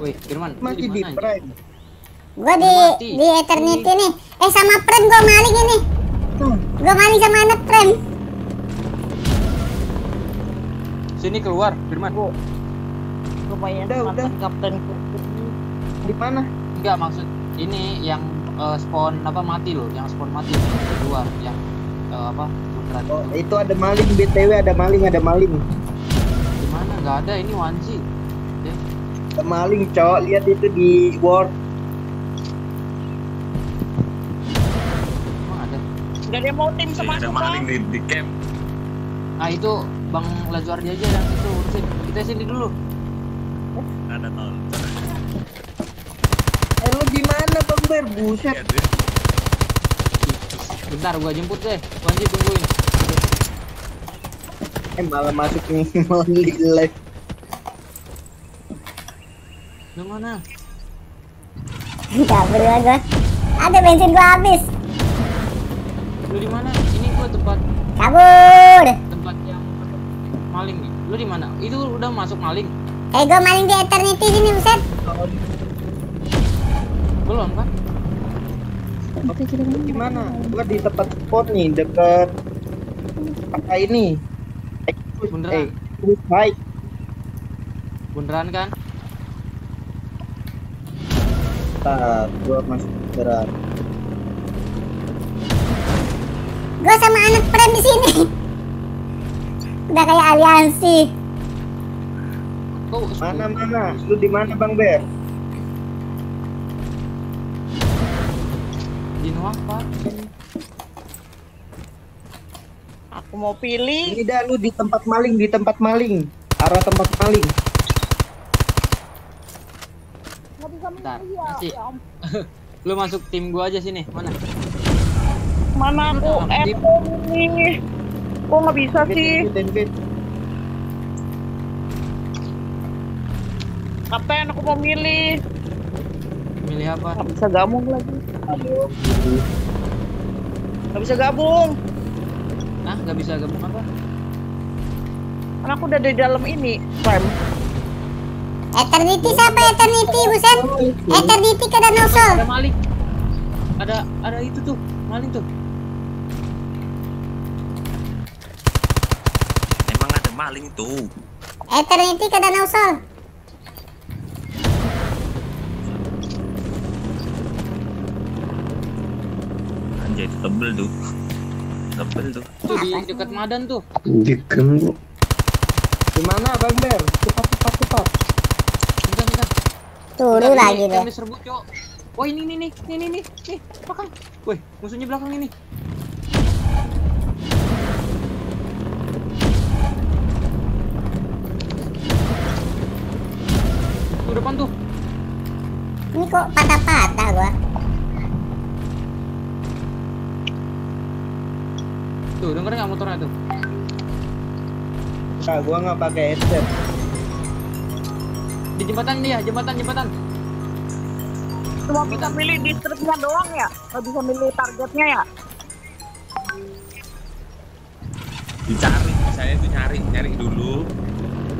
Wih, Firman, Masih di prime. Gua di mati. di eternity nih. Eh sama Prem gua maling ini. Hmm. Gua maling sama anak Prem. Sini keluar, Firman. Lumayan Udah, udah. kapten. Di mana? Enggak maksud ini yang eh, spawn apa mati loh, yang spawn mati di luar, yang eh, apa Oh, itu. itu ada maling BTW, ada maling, ada maling. Di mana? Enggak ada, ini Wanji. Ada maling, cowok. Lihat itu di Word. emang ada. Gak ada mau tim sama ada aku maling di, di camp. Nah itu Bang Lazuardi aja yang itu urusin. Kita sini dulu. Ada tol. Eh, lu di mana, Bang Ber? Buset. Lihat ya. Bentar gua jemput deh. Wanji tungguin. Eh, malah masuk nih, malah di live. Lu mana? Kabur gua gua. Ada bensin gua habis. Lu di mana? Ini gua tempat Kabur. tempat yang maling nih. Lu di mana? Itu udah masuk maling. Eh gua maling di eternity sini buset. Belum kan? Di mana? Gua di tempat spot nih, deket apa ini? Express, Beneran? eh, High. Beneran kan? Bentar, gua masuk beneran. Gua sama anak Prem di sini. Udah kayak aliansi. Kau Mana mana? Lu di mana, Bang Ber? Di Nuang Pak. Aku mau pilih. Ini dah lu di tempat maling, di tempat maling. Arah tempat maling. Nggak bisa Bentar. ya. Masih. Lu masuk tim gua aja sini. Mana? Mana aku Dip. nih. Kok nggak bisa sih? Invite, invite, invite. Kapten aku mau milih. Milih apa? Nggak bisa gabung lagi. Nggak bisa gabung. Nah, nggak bisa gabung apa? Karena aku udah di dalam ini. Prime. Eternity siapa eternity buset? Eternity ke Danau Sol. Ada maling. Ada ada itu tuh, maling tuh. Emang ada maling tuh. Eternity ke Danau Sol. Anjay itu tebel tuh. Tebel tuh. Tuh di dekat Madan tuh. Diganggu. Di mana, Bang Ber? Cepat. Bentar, bentar. Turu Bentar, ini lagi deh. Kami serbu, Cok. Wah, ini nih nih, nih nih nih, nih, belakang. Woi, musuhnya belakang ini. Tuh depan tuh. Ini kok patah-patah gua. Tuh, denger nggak motornya tuh? Nah, gua nggak pakai headset. Di jembatan dia, jembatan, jembatan. Cuma bisa milih distriknya doang ya? Nggak bisa milih targetnya ya? Dicari, saya itu nyari, nyari dulu.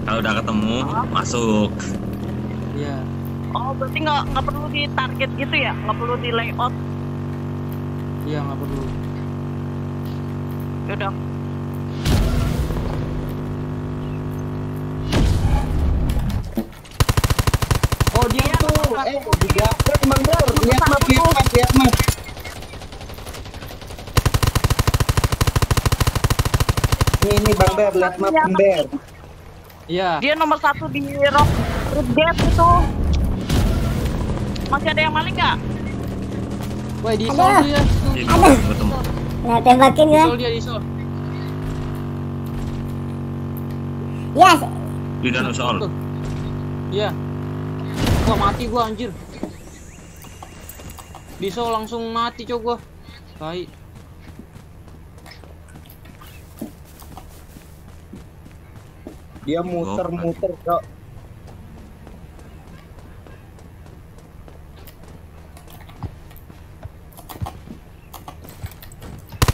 Kalau udah ketemu, masuk. Iya. Oh berarti nggak nggak perlu di target gitu ya? Nggak perlu di layout? Iya, nggak perlu. Yaudah. Eh. Lihat map, lihat map, lihat map. Ini, ini Bang Ber, lihat map Bang Ber. Iya. Dia nomor satu di rock Red Gate itu. Masih ada yang maling nggak? Woi, di Ada. sol ya. Ini Ada. ketemu. Nah tembakin gua. sol dia di sol. Ya, Di danau soal. Tuh. Iya. Wah, mati gua anjir. Sol langsung mati cok gua. Baik. Dia muter-muter, Cok.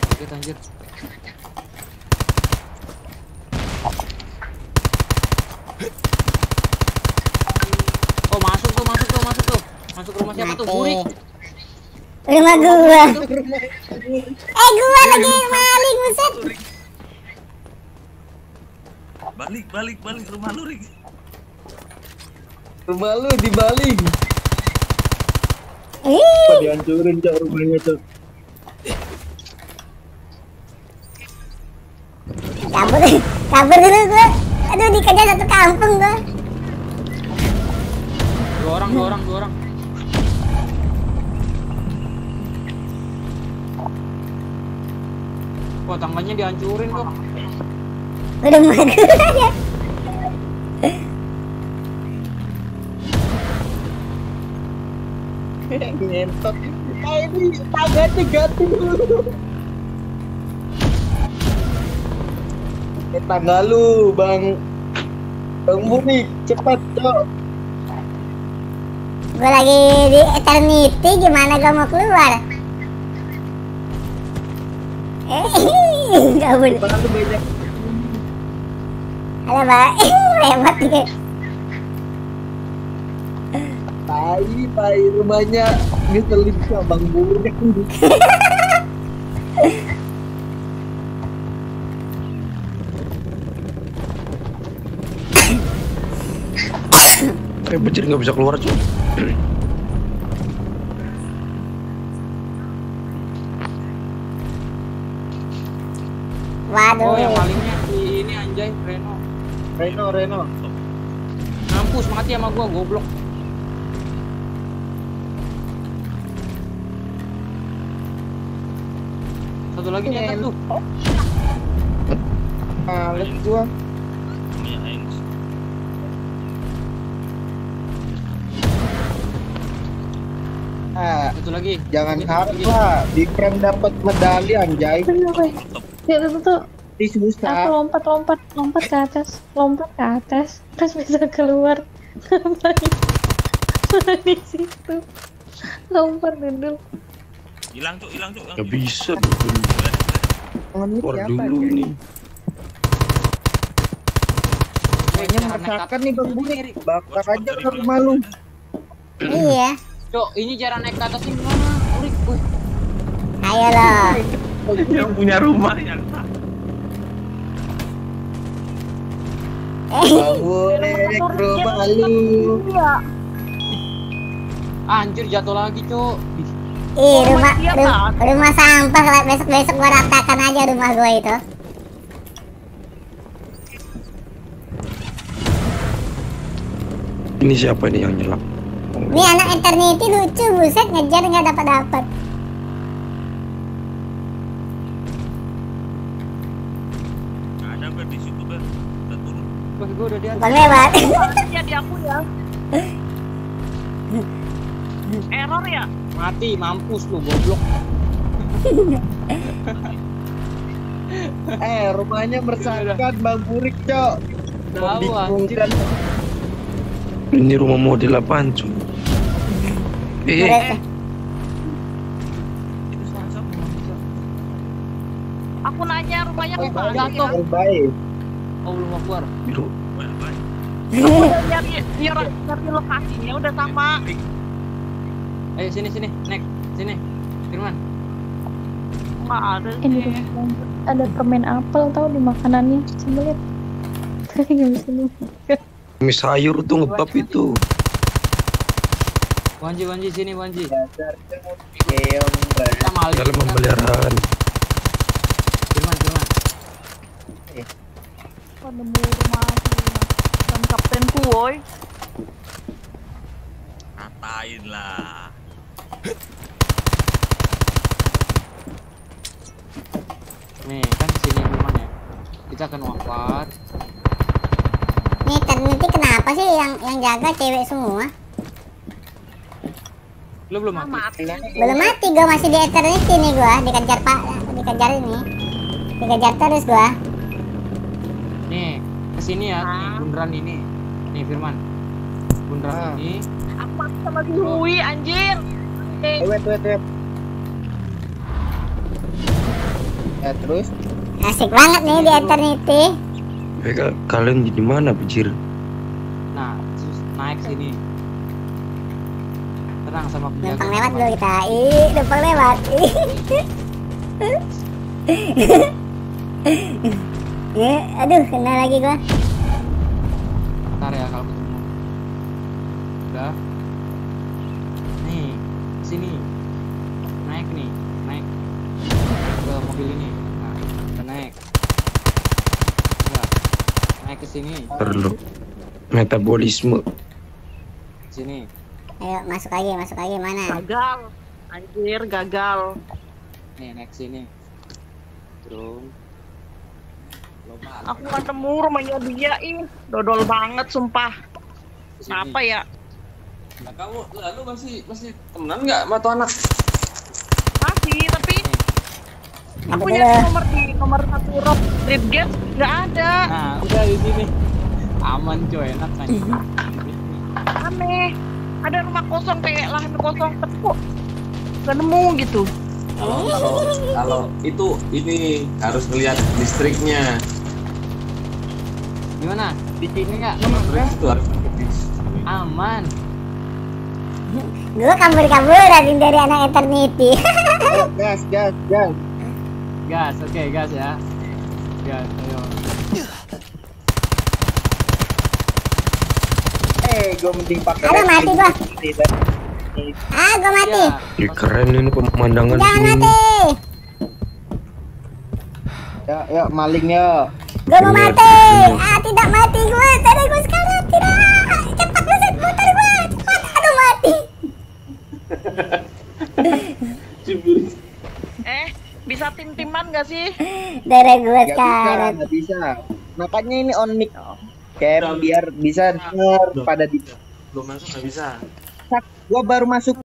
Kaget anjir. Oh, masuk tuh Masuk rumah siapa tuh? Burik. Rumah gua. Eh gua lagi maling buset. Balik, balik, balik rumah lu, Rik. Rumah lu dibaling. Ih, Apa dihancurin cok rumahnya cok. kabur kabur dulu gua. Aduh dikejar satu kampung gua. Dua orang, dua orang, dua orang. Wah, tangganya dihancurin kok. Rumah gua ya. Ngentot. Ah ini dulu. Eh tangga lu bang. Bang Burik cepat cok. Gua lagi di eternity gimana gua mau keluar? Eh, banyak. Halo, Mbak. Hebat juga. Tai, tai rumahnya ngeselin sama Bang Burik. Eh, bajir nggak bisa keluar cuy. Reno, Reno. Mampus mati sama gua, goblok. Satu lagi di atas tuh. Males gua. Punya Ains. Ah, Satu lagi. jangan harap lah. Di prank dapat medali anjay. Ya itu tuh Di aku susah. lompat lompat lompat ke atas lompat ke atas terus bisa keluar di situ lompat dulu Hilang, Cuk, hilang, Cuk. Nggak Cuk. bisa. Lu Keluar dulu nih. Kayaknya meresahkan nih Bang Burik. Bakar aja ke rumah lu. Iya. Cok, ini cara naik ke atas ini gimana? Urik. Ayo loh. Yang punya rumah yang Rumah lu. Anjir jatuh lagi, Cok. Ih, rumah Siapa? ru- rumah sampah besok-besok gua ratakan aja rumah gua itu. Ini siapa nih yang nyelap? Ini anak eternity lucu buset ngejar nggak dapat dapat. Nggak ada ber di situ ber. Udah turun. Gua udah di atas. Bang lewat. Ya di aku ya. Error ya? Mati, mampus lu, goblok. Eh, rumahnya meresahkan Bang Burik, Cok. Tahu anjir. Ini rumah model apaan cuy? Eh, satu. Aku nanya rumahnya Oh, ke mana jatuh. Oh, belum Akbar. baik. Aku udah nyari, nyari, nyari lokasinya udah sama. Ayo sini sini, Nek. Sini. Firman. Nggak ada ini sih. rumah ada permen apel tau di makanannya coba lihat tapi nggak bisa lihat Mie sayur tuh ngebab itu. Wanji, Wanji sini, Wanji. Dalam pemeliharaan. Firman, Firman. Kok nemu rumah? Dan kaptenku, woi. Katain lah. Nih, kan sini Firman ya. Kita akan wafat. Nih eternity kenapa sih yang yang jaga cewek semua? Lu belum mati. Mati. Belum mati gua masih di eternity nih gua dikejar pak dikejar ini dikejar terus gua. Ke sini ya, nih, bundaran ini. Nih, Firman. Bundaran Ah. ini. Mati sama si Hui, anjir. Eh, Eh, wait, wait, wait. Ya, terus? Asik banget nih di eternity. Eh, ka- kalian di mana bajir? Nah, terus naik sini. Diserang sama penjaga. Numpang lewat dulu kita. Ih, numpang lewat. Ya, aduh, kena lagi gua. Bentar ya kalau ketemu. Udah. Nih, sini. Naik nih, naik. Ke mobil ini. Nah, udah naik. Udah. Naik ke sini, Perlu metabolisme. sini. Ayo, masuk lagi, masuk lagi mana? Gagal. Anjir, gagal. Nih, naik sini. Turun. Aku nemu rumahnya dia ih. Dodol banget sumpah. Kenapa ya? Nah, kamu lalu masih masih temenan nggak sama tuh anak? Masih, tapi Ambil aku nyari nomor di nomor satu rock trip game nggak ada. Nah, udah di sini. Aman coy, enak kan. Aneh. Ada rumah kosong kayak lahan kosong tapi kok nggak nemu gitu. Kalau kalau kalau itu ini harus ngelihat listriknya. Gimana? Di sini pakai dis- Aman. Gua kabur-kaburan dari anak eternity. gas gas gas Gas, oke, gas ya. Gas, ayo. eh gue mending pakai Aduh, mati gua. ah, gua mati. Ya, keren ini pemandangan Jangan sini. mati. ya ya maling Gua mau Lihat mati. ini. Ah, tidak mati gua. Cara gua sekarang tidak. Cepat buset putar gua. Cepat. Aduh, mati. Eh, bisa tim-timan nggak sih? Gua nggak bisa sekarang. nggak bisa makanya ini on mic Cam biar bisa denger pada di Belum masuk nggak bisa. gua baru masuk